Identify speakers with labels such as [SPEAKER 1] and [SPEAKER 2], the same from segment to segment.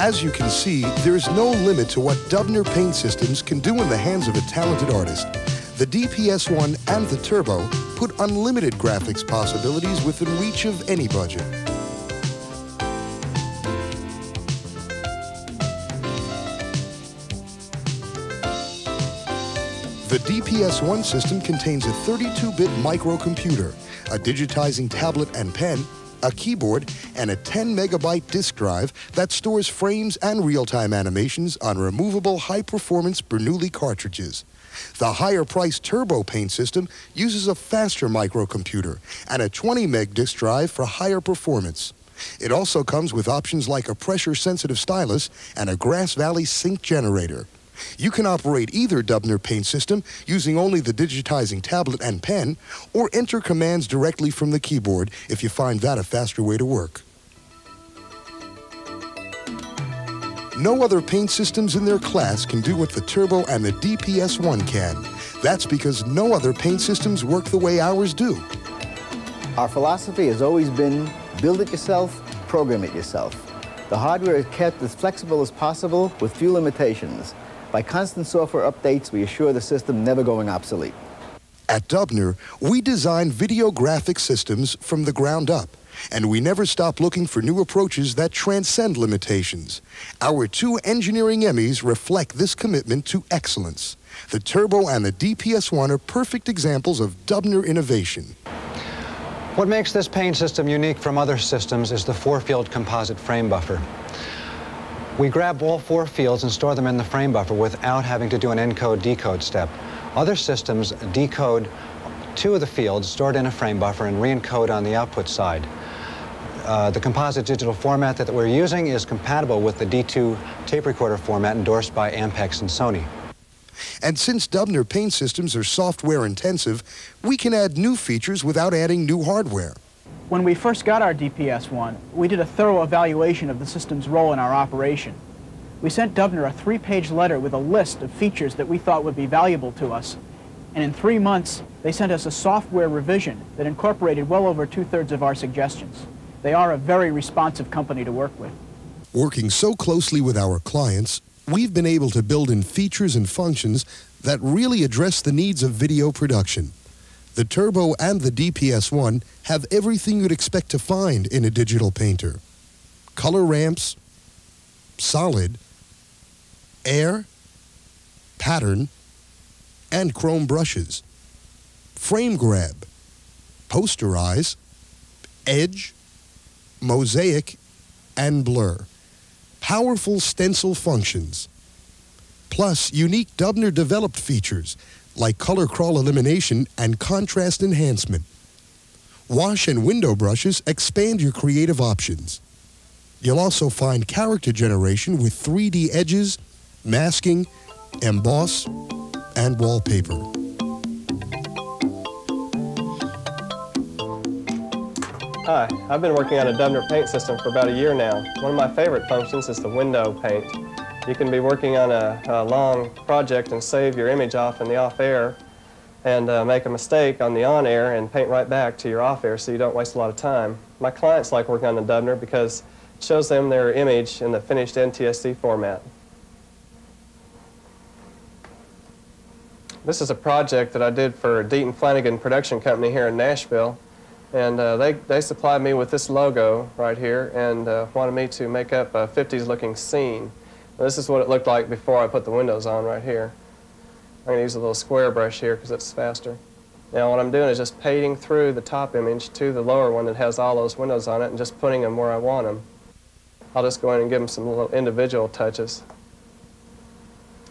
[SPEAKER 1] As you can see, there is no limit to what Dubner paint systems can do in the hands of a talented artist. The DPS-1 and the Turbo put unlimited graphics possibilities within reach of any budget. The DPS-1 system contains a 32-bit microcomputer, a digitizing tablet and pen, a keyboard, and a 10 megabyte disk drive that stores frames and real-time animations on removable high-performance Bernoulli cartridges. The higher-priced Turbo Paint system uses a faster microcomputer and a 20 meg disk drive for higher performance. It also comes with options like a pressure-sensitive stylus and a Grass Valley sync generator. You can operate either Dubner paint system using only the digitizing tablet and pen, or enter commands directly from the keyboard if you find that a faster way to work. No other paint systems in their class can do what the Turbo and the DPS-1 can. That's because no other paint systems work the way ours do.
[SPEAKER 2] Our philosophy has always been build it yourself, program it yourself. The hardware is kept as flexible as possible with few limitations. By constant software updates, we assure the system never going obsolete.
[SPEAKER 1] At Dubner, we design video graphic systems from the ground up, and we never stop looking for new approaches that transcend limitations. Our two engineering Emmys reflect this commitment to excellence. The Turbo and the DPS-1 are perfect examples of Dubner innovation.
[SPEAKER 3] What makes this paint system unique from other systems is the four-field composite frame buffer. We grab all four fields and store them in the frame buffer without having to do an encode-decode step. Other systems decode two of the fields stored in a frame buffer and re-encode on the output side. Uh, the composite digital format that we're using is compatible with the D2 tape recorder format endorsed by Ampex and Sony.
[SPEAKER 1] And since Dubner paint systems are software intensive, we can add new features without adding new hardware.
[SPEAKER 4] When we first got our DPS-1, we did a thorough evaluation of the system's role in our operation. We sent Dubner a three-page letter with a list of features that we thought would be valuable to us. And in three months, they sent us a software revision that incorporated well over two-thirds of our suggestions. They are a very responsive company to work with.
[SPEAKER 1] Working so closely with our clients, we've been able to build in features and functions that really address the needs of video production. The Turbo and the DPS-1 have everything you'd expect to find in a digital painter. Color ramps, solid, air, pattern, and chrome brushes. Frame grab, posterize, edge, mosaic, and blur. Powerful stencil functions. Plus, unique Dubner developed features like color crawl elimination and contrast enhancement. Wash and window brushes expand your creative options. You'll also find character generation with 3D edges, masking, emboss, and wallpaper.
[SPEAKER 5] Hi, I've been working on a Dubner paint system for about a year now. One of my favorite functions is the window paint. You can be working on a, a long project and save your image off in the off air and uh, make a mistake on the on air and paint right back to your off air so you don't waste a lot of time. My clients like working on the Dubner because it shows them their image in the finished NTSC format. This is a project that I did for Deaton Flanagan Production Company here in Nashville. And uh, they, they supplied me with this logo right here and uh, wanted me to make up a 50s looking scene. This is what it looked like before I put the windows on right here. I'm going to use a little square brush here because it's faster. Now what I'm doing is just painting through the top image to the lower one that has all those windows on it and just putting them where I want them. I'll just go in and give them some little individual touches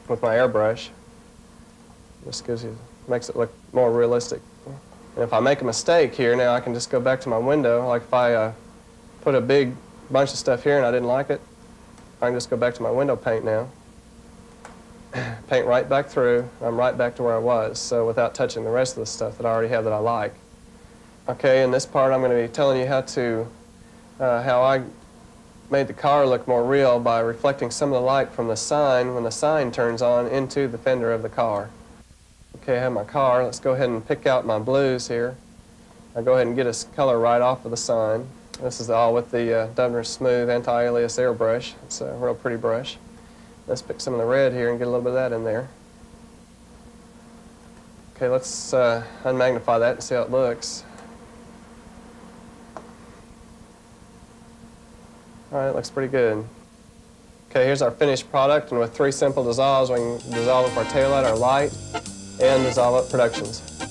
[SPEAKER 5] with my airbrush. Just gives you, makes it look more realistic. And if I make a mistake here, now I can just go back to my window. Like if I uh, put a big bunch of stuff here and I didn't like it, I can just go back to my window paint now. paint right back through. I'm right back to where I was, so without touching the rest of the stuff that I already have that I like. Okay, in this part I'm going to be telling you how to, uh, how I made the car look more real by reflecting some of the light from the sign when the sign turns on into the fender of the car. Okay, I have my car. Let's go ahead and pick out my blues here. I'll go ahead and get a color right off of the sign. This is all with the uh, Dubner Smooth Anti-Alias Airbrush. It's a real pretty brush. Let's pick some of the red here and get a little bit of that in there. Okay, let's uh, unmagnify that and see how it looks. All right, looks pretty good. Okay, here's our finished product, and with three simple dissolves, we can dissolve up our taillight, our light, and dissolve up productions.